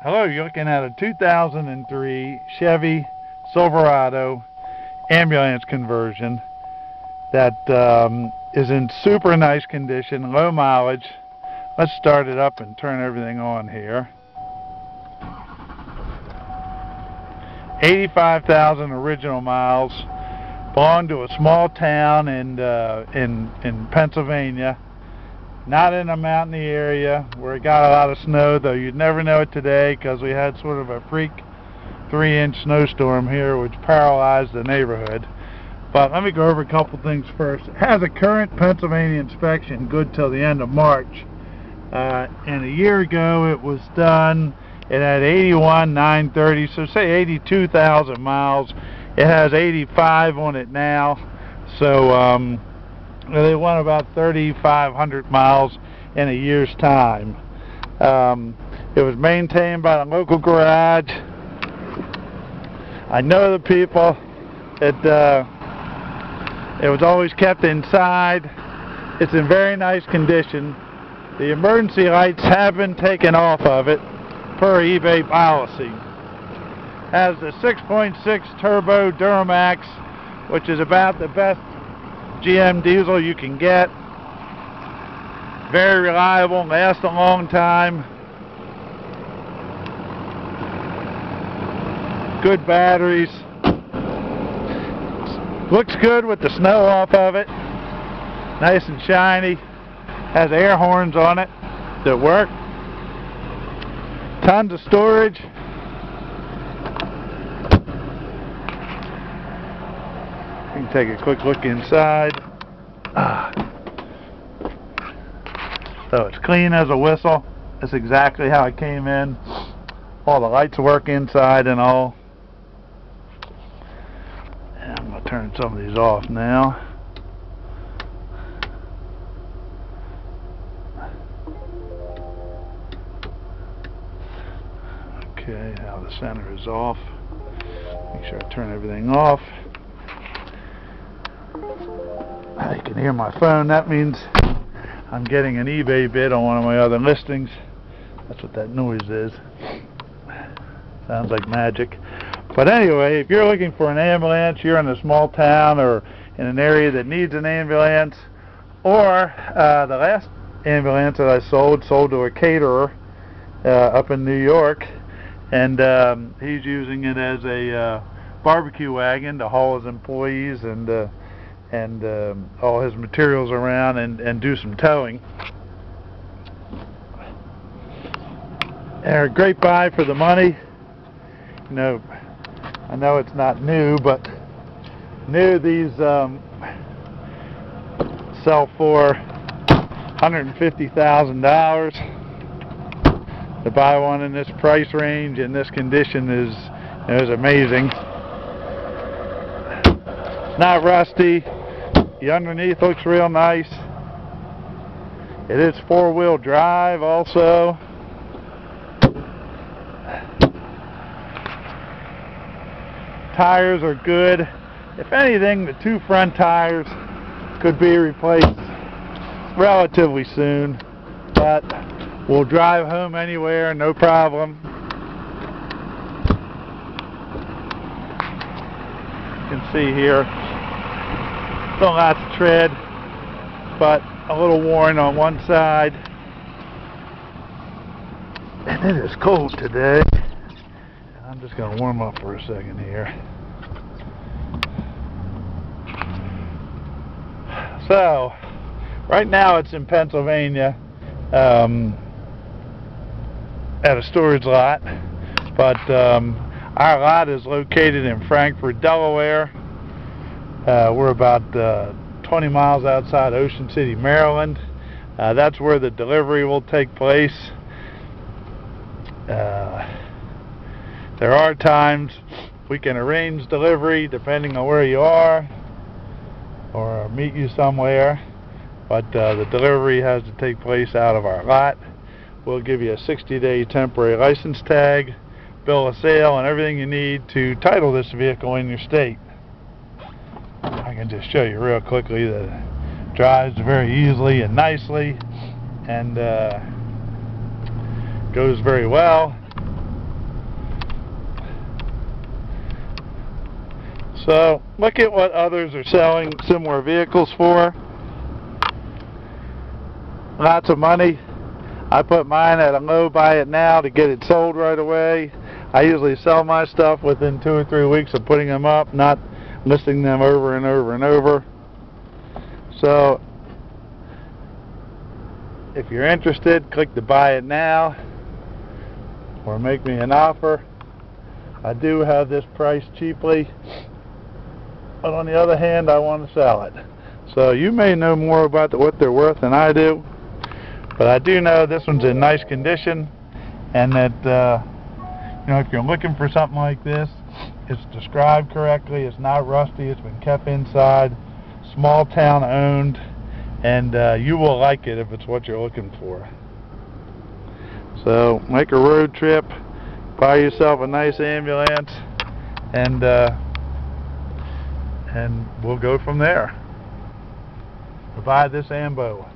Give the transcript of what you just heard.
Hello, you're looking at a 2003 Chevy Silverado ambulance conversion that um, is in super nice condition, low mileage. Let's start it up and turn everything on here. 85,000 original miles. Belonged to a small town in, uh, in, in Pennsylvania not in a mountainy area where it got a lot of snow, though you'd never know it today because we had sort of a freak three-inch snowstorm here which paralyzed the neighborhood. But let me go over a couple things first. It has a current Pennsylvania inspection good till the end of March. Uh, and a year ago it was done. It had 81 930 so say 82,000 miles. It has 85 on it now. So um, they went about 3,500 miles in a year's time. Um, it was maintained by the local garage. I know the people. It uh, it was always kept inside. It's in very nice condition. The emergency lights have been taken off of it per eBay policy. Has the 6.6 turbo Duramax, which is about the best GM diesel you can get. Very reliable, lasts a long time. Good batteries. Looks good with the snow off of it. Nice and shiny. Has air horns on it that work. Tons of storage. Can take a quick look inside. Ah. So it's clean as a whistle. That's exactly how it came in. All the lights work inside and all. And I'm going to turn some of these off now. Okay, now the center is off. Make sure I turn everything off. I can hear my phone. That means I'm getting an eBay bid on one of my other listings. That's what that noise is. Sounds like magic. But anyway, if you're looking for an ambulance, you're in a small town or in an area that needs an ambulance, or uh, the last ambulance that I sold, sold to a caterer uh, up in New York, and um, he's using it as a uh, barbecue wagon to haul his employees and uh, and um, all his materials around and, and do some towing. They're a great buy for the money. You know, I know it's not new, but new these um, sell for $150,000. To buy one in this price range in this condition is is amazing. Not rusty. The underneath looks real nice. It is four-wheel drive also. Tires are good. If anything, the two front tires could be replaced relatively soon, but we'll drive home anywhere, no problem. You can see here Still lots of tread, but a little worn on one side. And it is cold today. I'm just going to warm up for a second here. So, right now it's in Pennsylvania um, at a storage lot, but um, our lot is located in Frankford, Delaware. Uh, we're about uh, 20 miles outside Ocean City, Maryland. Uh, that's where the delivery will take place. Uh, there are times we can arrange delivery depending on where you are or meet you somewhere but uh, the delivery has to take place out of our lot. We'll give you a 60-day temporary license tag, bill of sale, and everything you need to title this vehicle in your state can just show you real quickly that it drives very easily and nicely and uh, goes very well. So look at what others are selling similar vehicles for. Lots of money. I put mine at a low buy it now to get it sold right away. I usually sell my stuff within two or three weeks of putting them up, not listing them over and over and over. So if you're interested, click to buy it now or make me an offer. I do have this priced cheaply, but on the other hand, I want to sell it. So you may know more about the, what they're worth than I do, but I do know this one's in nice condition, and that uh, you know if you're looking for something like this, it's described correctly. It's not rusty. It's been kept inside. Small town owned, and uh, you will like it if it's what you're looking for. So make a road trip, buy yourself a nice ambulance, and uh, and we'll go from there. Buy this Ambo.